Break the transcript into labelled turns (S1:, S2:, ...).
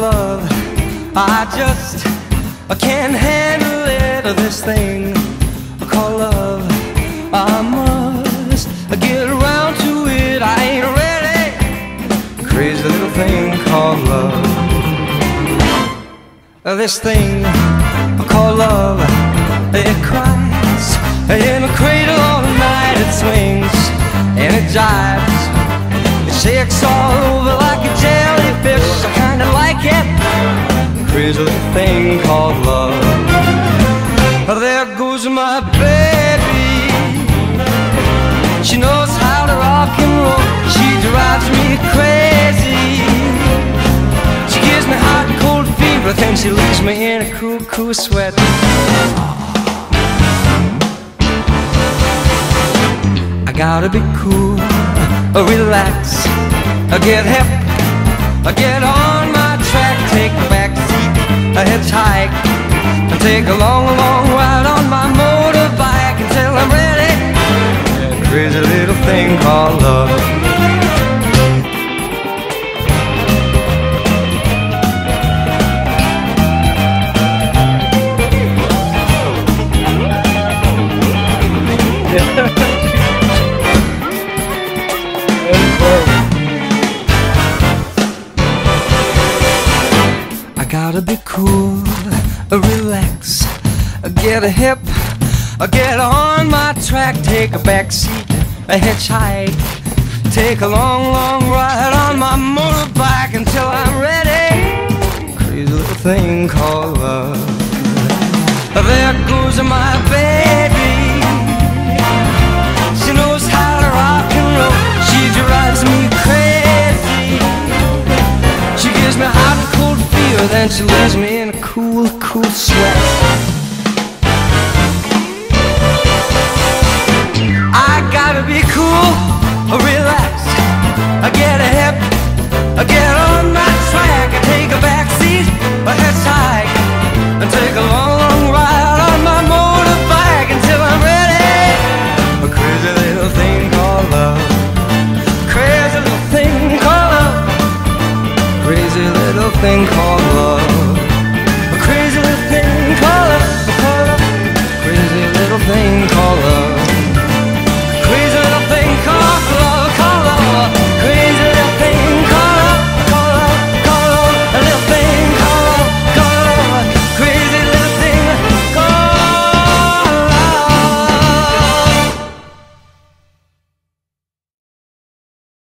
S1: love. I just I can't handle it, this thing called love. I must get around to it. I ain't ready. Crazy little thing called love. This thing called love, it cries in a cradle all night. It swings and it jives. It shakes all over Crazy little thing called love. There goes my baby. She knows how to rock and roll. She drives me crazy. She gives me hot and cold fever, then she leaves me in a cool, cool sweat. I gotta be cool, relax, I get hip, get on a hitchhike, and take a long, long ride on my motorbike until I'm ready. Crazy little thing called love. Relax, get a hip, get on my track, take a back seat, a hitchhike, take a long, long ride on my motorbike until I'm ready. Crazy little thing called love. There goes my baby. She knows how to rock and roll. She drives me crazy. She gives me hot and cold fever, then she leaves me in a cool, cool sweat. I gotta be cool, relax,